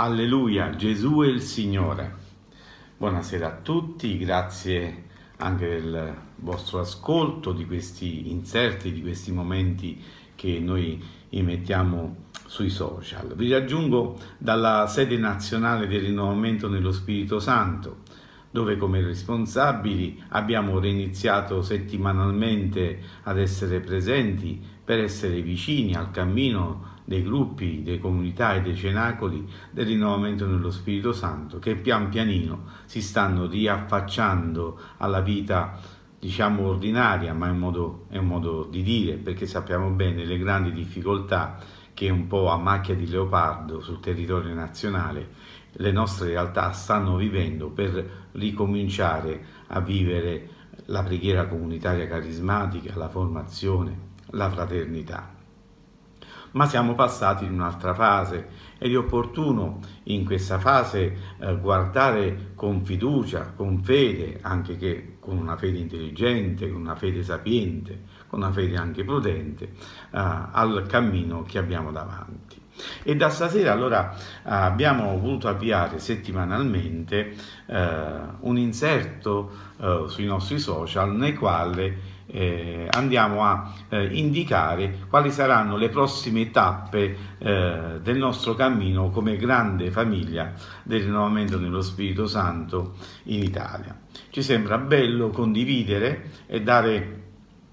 Alleluia, Gesù è il Signore. Buonasera a tutti, grazie anche del vostro ascolto di questi inserti, di questi momenti che noi emettiamo sui social. Vi raggiungo dalla sede nazionale del rinnovamento nello Spirito Santo, dove come responsabili abbiamo reiniziato settimanalmente ad essere presenti per essere vicini al cammino dei gruppi, delle comunità e dei cenacoli del rinnovamento nello Spirito Santo che pian pianino si stanno riaffacciando alla vita diciamo ordinaria, ma è un, modo, è un modo di dire perché sappiamo bene le grandi difficoltà che un po' a macchia di leopardo sul territorio nazionale le nostre realtà stanno vivendo per ricominciare a vivere la preghiera comunitaria carismatica, la formazione, la fraternità ma siamo passati in un'altra fase ed è opportuno in questa fase eh, guardare con fiducia, con fede, anche che con una fede intelligente, con una fede sapiente, con una fede anche prudente, eh, al cammino che abbiamo davanti. E da stasera allora abbiamo voluto avviare settimanalmente eh, un inserto eh, sui nostri social nel quale eh, andiamo a eh, indicare quali saranno le prossime tappe eh, del nostro cammino come grande famiglia del rinnovamento dello Spirito Santo in Italia. Ci sembra bello condividere e dare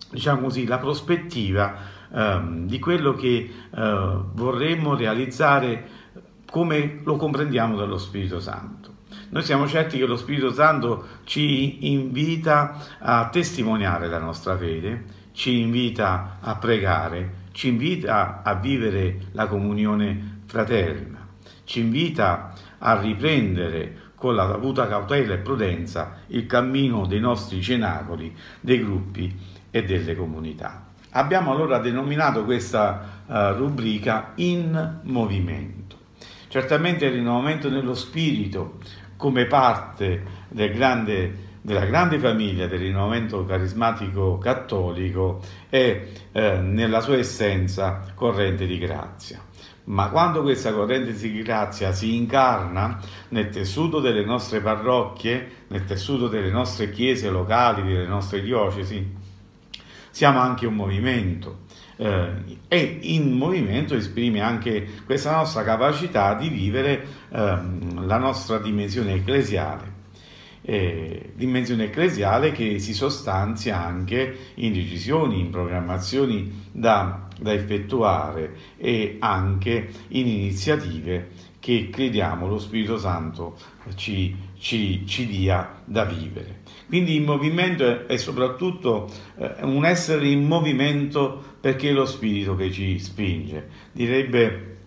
diciamo così, la prospettiva ehm, di quello che eh, vorremmo realizzare come lo comprendiamo dallo Spirito Santo. Noi siamo certi che lo Spirito Santo ci invita a testimoniare la nostra fede, ci invita a pregare, ci invita a vivere la comunione fraterna, ci invita a riprendere con la dovuta cautela e prudenza il cammino dei nostri cenacoli, dei gruppi e delle comunità. Abbiamo allora denominato questa uh, rubrica in movimento. Certamente il rinnovamento nello spirito come parte del grande, della grande famiglia del rinnovamento carismatico cattolico è eh, nella sua essenza corrente di grazia. Ma quando questa corrente di grazia si incarna nel tessuto delle nostre parrocchie, nel tessuto delle nostre chiese locali, delle nostre diocesi, siamo anche un movimento eh, e in movimento esprime anche questa nostra capacità di vivere eh, la nostra dimensione ecclesiale. Eh, dimensione ecclesiale che si sostanzia anche in decisioni, in programmazioni da, da effettuare e anche in iniziative che crediamo lo Spirito Santo ci, ci, ci dia da vivere. Quindi il movimento è soprattutto eh, un essere in movimento perché è lo Spirito che ci spinge. Direbbe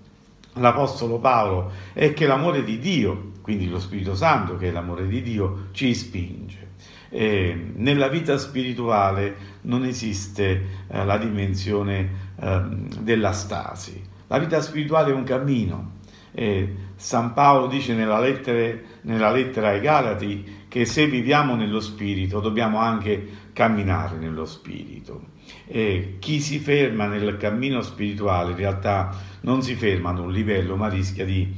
l'Apostolo Paolo, è che l'amore di Dio, quindi lo Spirito Santo che è l'amore di Dio, ci spinge. E nella vita spirituale non esiste eh, la dimensione eh, della stasi. La vita spirituale è un cammino, eh, San Paolo dice nella lettera, nella lettera ai Galati che se viviamo nello Spirito dobbiamo anche camminare nello Spirito. E chi si ferma nel cammino spirituale in realtà non si ferma ad un livello ma rischia di,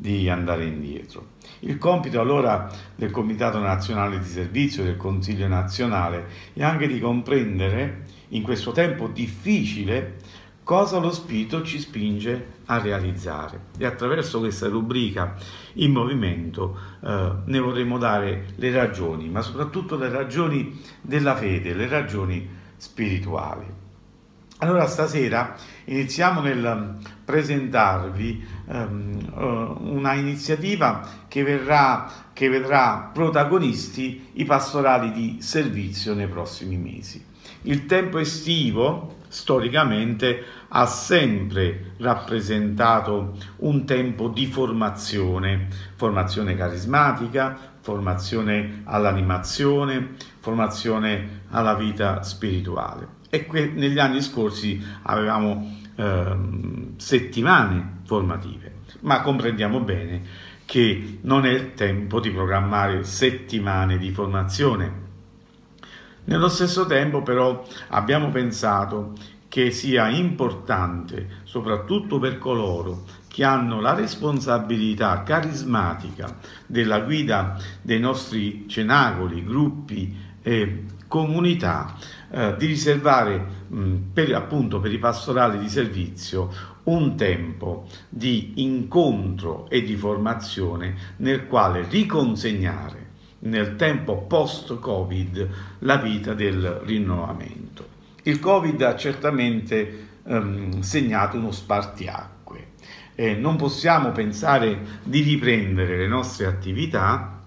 di andare indietro. Il compito allora del Comitato Nazionale di Servizio, del Consiglio Nazionale, è anche di comprendere in questo tempo difficile cosa lo Spirito ci spinge a realizzare. E attraverso questa rubrica in movimento eh, ne vorremmo dare le ragioni, ma soprattutto le ragioni della fede, le ragioni spirituali. Allora stasera iniziamo nel presentarvi um, uh, una iniziativa che, verrà, che vedrà protagonisti i pastorali di servizio nei prossimi mesi. Il tempo estivo storicamente ha sempre rappresentato un tempo di formazione, formazione carismatica, formazione all'animazione, formazione alla vita spirituale. E que- negli anni scorsi avevamo eh, settimane formative, ma comprendiamo bene che non è il tempo di programmare settimane di formazione. Nello stesso tempo però abbiamo pensato che sia importante, soprattutto per coloro che hanno la responsabilità carismatica della guida dei nostri cenacoli, gruppi e comunità, eh, di riservare mh, per, appunto per i pastorali di servizio un tempo di incontro e di formazione nel quale riconsegnare nel tempo post-Covid la vita del rinnovamento. Il Covid ha certamente ehm, segnato uno spartiacque. Eh, non possiamo pensare di riprendere le nostre attività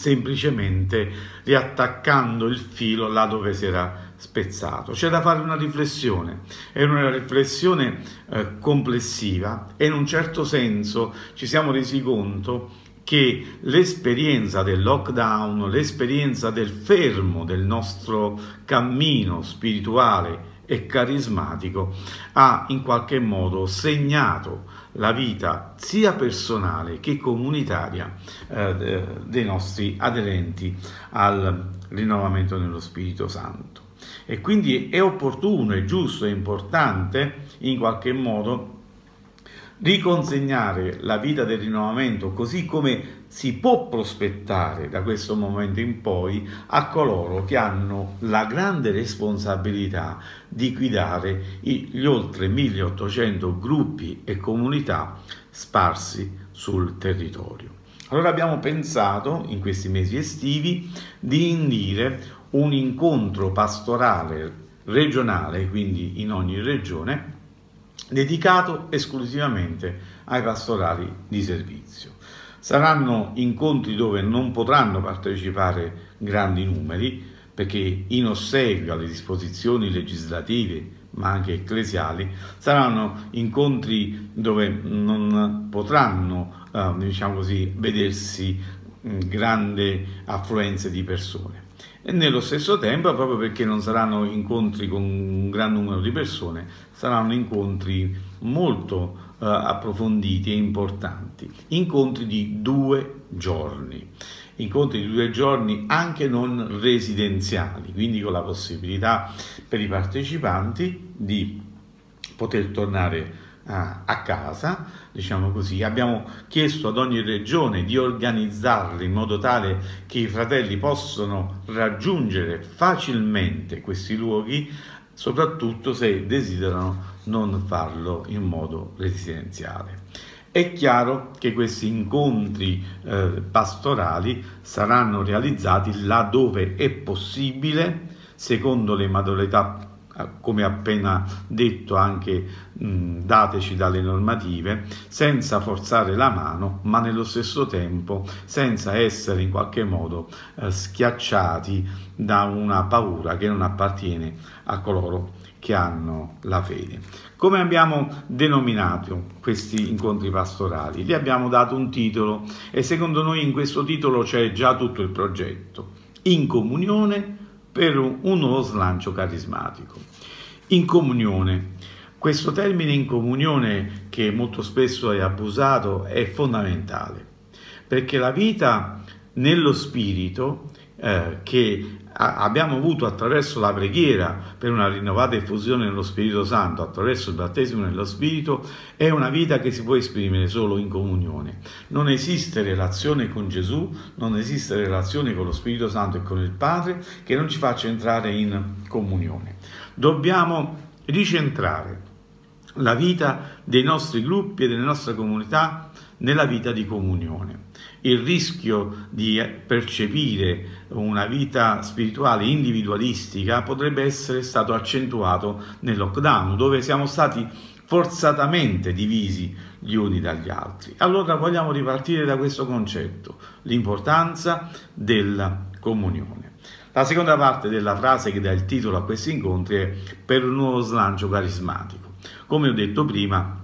semplicemente riattaccando il filo là dove si era spezzato. C'è da fare una riflessione, è una riflessione eh, complessiva e in un certo senso ci siamo resi conto che l'esperienza del lockdown, l'esperienza del fermo del nostro cammino spirituale e carismatico ha in qualche modo segnato la vita sia personale che comunitaria eh, dei nostri aderenti al rinnovamento nello Spirito Santo. E quindi è opportuno, è giusto, è importante in qualche modo riconsegnare la vita del rinnovamento così come si può prospettare da questo momento in poi a coloro che hanno la grande responsabilità di guidare gli oltre 1800 gruppi e comunità sparsi sul territorio. Allora abbiamo pensato in questi mesi estivi di indire un incontro pastorale regionale, quindi in ogni regione, dedicato esclusivamente ai pastorali di servizio. Saranno incontri dove non potranno partecipare grandi numeri, perché in ossequio alle disposizioni legislative ma anche ecclesiali, saranno incontri dove non potranno, eh, diciamo così, vedersi grande affluenza di persone. E nello stesso tempo, proprio perché non saranno incontri con un gran numero di persone, saranno incontri molto approfonditi e importanti, incontri di due giorni, incontri di due giorni anche non residenziali, quindi con la possibilità per i partecipanti di poter tornare a casa, diciamo così. Abbiamo chiesto ad ogni regione di organizzarli in modo tale che i fratelli possano raggiungere facilmente questi luoghi, soprattutto se desiderano non farlo in modo residenziale. È chiaro che questi incontri eh, pastorali saranno realizzati laddove è possibile, secondo le modalità come appena detto anche mh, dateci dalle normative, senza forzare la mano, ma nello stesso tempo senza essere in qualche modo eh, schiacciati da una paura che non appartiene a coloro che hanno la fede. Come abbiamo denominato questi incontri pastorali? Gli abbiamo dato un titolo e secondo noi in questo titolo c'è già tutto il progetto. In comunione per un nuovo slancio carismatico. In comunione. Questo termine in comunione, che molto spesso è abusato, è fondamentale, perché la vita nello spirito eh, che abbiamo avuto attraverso la preghiera per una rinnovata effusione nello Spirito Santo, attraverso il battesimo nello Spirito, è una vita che si può esprimere solo in comunione. Non esiste relazione con Gesù, non esiste relazione con lo Spirito Santo e con il Padre che non ci faccia entrare in comunione. Dobbiamo ricentrare la vita dei nostri gruppi e delle nostre comunità nella vita di comunione il rischio di percepire una vita spirituale individualistica potrebbe essere stato accentuato nel lockdown, dove siamo stati forzatamente divisi gli uni dagli altri. Allora vogliamo ripartire da questo concetto, l'importanza della comunione. La seconda parte della frase che dà il titolo a questi incontri è per un nuovo slancio carismatico. Come ho detto prima,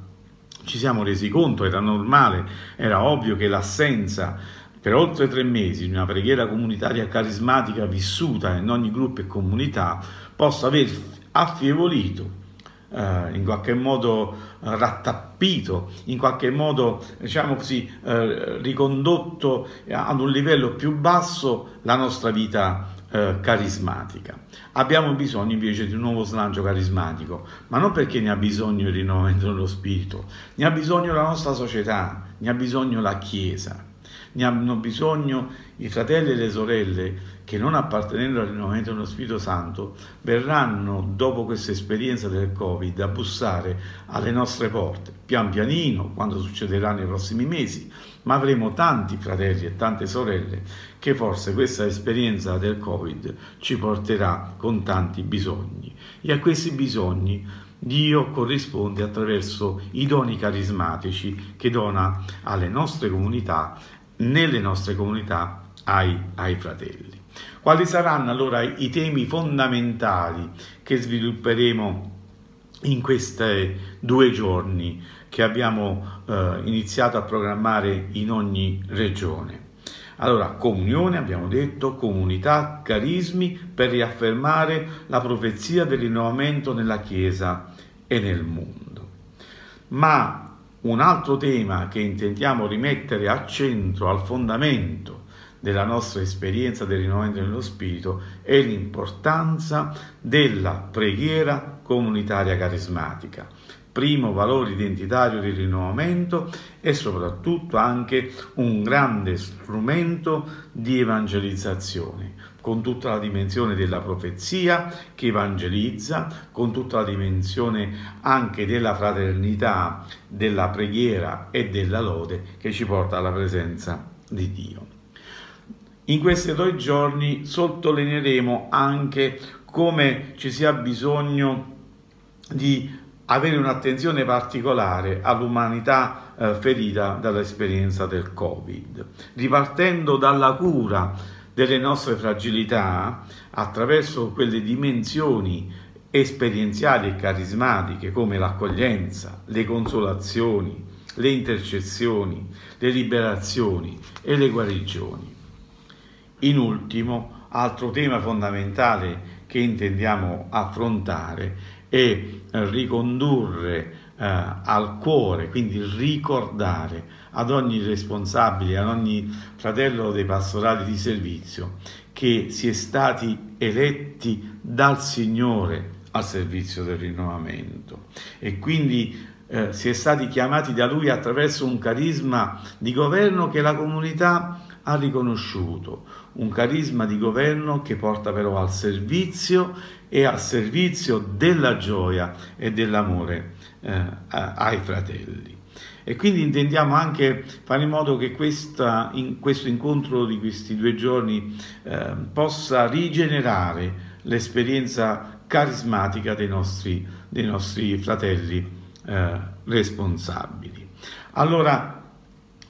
ci siamo resi conto, era normale, era ovvio che l'assenza per oltre tre mesi di una preghiera comunitaria carismatica vissuta in ogni gruppo e comunità possa aver affievolito Uh, in qualche modo uh, rattappito, in qualche modo, diciamo così, uh, ricondotto ad un livello più basso la nostra vita eh, carismatica. Abbiamo bisogno invece di un nuovo slancio carismatico, ma non perché ne ha bisogno il rinnovamento dello spirito, ne ha bisogno la nostra società, ne ha bisogno la Chiesa, ne hanno bisogno i fratelli e le sorelle che non appartenendo al rinnovamento dello Spirito Santo verranno dopo questa esperienza del Covid a bussare alle nostre porte, pian pianino, quando succederà nei prossimi mesi, ma avremo tanti fratelli e tante sorelle che forse questa esperienza del Covid ci porterà con tanti bisogni. E a questi bisogni Dio corrisponde attraverso i doni carismatici che dona alle nostre comunità, nelle nostre comunità, ai, ai fratelli. Quali saranno allora i temi fondamentali che svilupperemo in questi due giorni che abbiamo eh, iniziato a programmare in ogni regione? Allora, comunione, abbiamo detto, comunità, carismi per riaffermare la profezia del rinnovamento nella Chiesa e nel mondo. Ma un altro tema che intendiamo rimettere al centro, al fondamento della nostra esperienza del rinnovamento dello spirito è l'importanza della preghiera comunitaria carismatica, primo valore identitario del rinnovamento e soprattutto anche un grande strumento di evangelizzazione, con tutta la dimensione della profezia che evangelizza, con tutta la dimensione anche della fraternità, della preghiera e della lode che ci porta alla presenza di Dio. In questi due giorni sottolineeremo anche come ci sia bisogno di avere un'attenzione particolare all'umanità eh, ferita dall'esperienza del Covid, ripartendo dalla cura delle nostre fragilità attraverso quelle dimensioni esperienziali e carismatiche come l'accoglienza, le consolazioni, le intercessioni, le liberazioni e le guarigioni. In ultimo, altro tema fondamentale che intendiamo affrontare è ricondurre eh, al cuore, quindi ricordare ad ogni responsabile, ad ogni fratello dei pastorali di servizio che si è stati eletti dal Signore al servizio del rinnovamento. E quindi eh, si è stati chiamati da Lui attraverso un carisma di governo che la comunità ha riconosciuto un carisma di governo che porta però al servizio e al servizio della gioia e dell'amore eh, ai fratelli. E quindi intendiamo anche fare in modo che questa, in, questo incontro di questi due giorni eh, possa rigenerare l'esperienza carismatica dei nostri, dei nostri fratelli eh, responsabili. Allora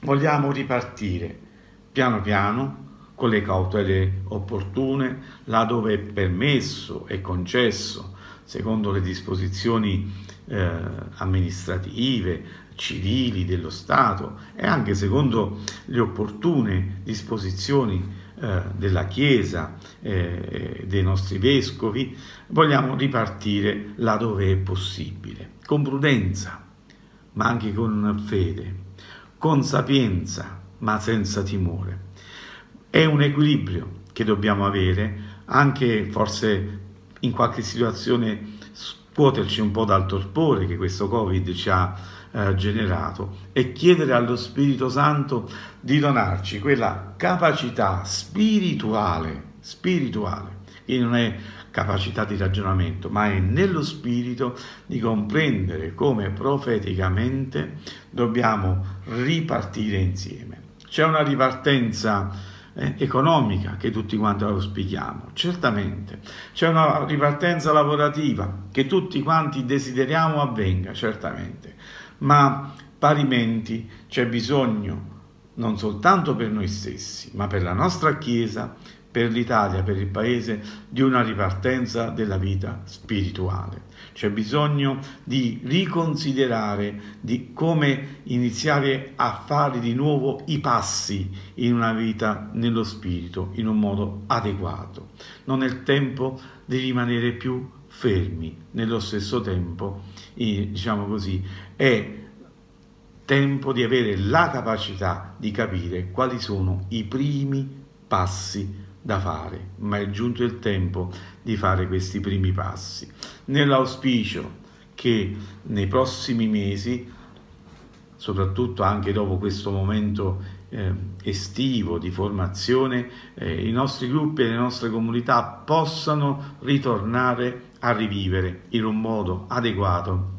vogliamo ripartire piano piano, con le cautele opportune, là dove è permesso e concesso, secondo le disposizioni eh, amministrative, civili dello Stato e anche secondo le opportune disposizioni eh, della Chiesa, eh, dei nostri vescovi, vogliamo ripartire là dove è possibile, con prudenza, ma anche con fede, con sapienza, ma senza timore. È un equilibrio che dobbiamo avere, anche forse in qualche situazione scuoterci un po' dal torpore che questo Covid ci ha eh, generato e chiedere allo Spirito Santo di donarci quella capacità spirituale, spirituale, che non è capacità di ragionamento, ma è nello spirito di comprendere come profeticamente dobbiamo ripartire insieme. C'è una ripartenza eh, economica che tutti quanti auspichiamo, certamente. C'è una ripartenza lavorativa che tutti quanti desideriamo avvenga, certamente. Ma parimenti c'è bisogno non soltanto per noi stessi, ma per la nostra Chiesa, per l'Italia, per il Paese, di una ripartenza della vita spirituale. C'è bisogno di riconsiderare di come iniziare a fare di nuovo i passi in una vita nello spirito, in un modo adeguato. Non è il tempo di rimanere più fermi, nello stesso tempo, diciamo così, è tempo di avere la capacità di capire quali sono i primi passi da fare, ma è giunto il tempo di fare questi primi passi, nell'auspicio che nei prossimi mesi, soprattutto anche dopo questo momento eh, estivo di formazione, eh, i nostri gruppi e le nostre comunità possano ritornare a rivivere in un modo adeguato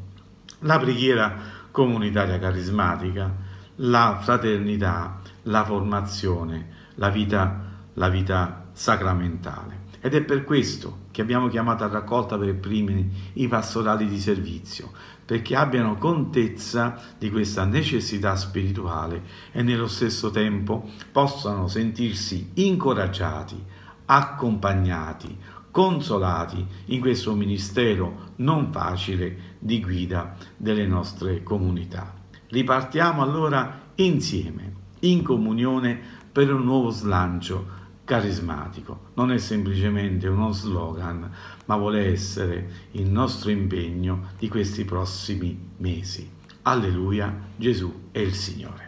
la preghiera comunitaria carismatica, la fraternità, la formazione, la vita, la vita sacramentale. Ed è per questo che abbiamo chiamato a raccolta per primi i pastorali di servizio, perché abbiano contezza di questa necessità spirituale e nello stesso tempo possano sentirsi incoraggiati, accompagnati, consolati in questo ministero non facile di guida delle nostre comunità. Ripartiamo allora insieme, in comunione, per un nuovo slancio carismatico. Non è semplicemente uno slogan, ma vuole essere il nostro impegno di questi prossimi mesi. Alleluia, Gesù è il Signore.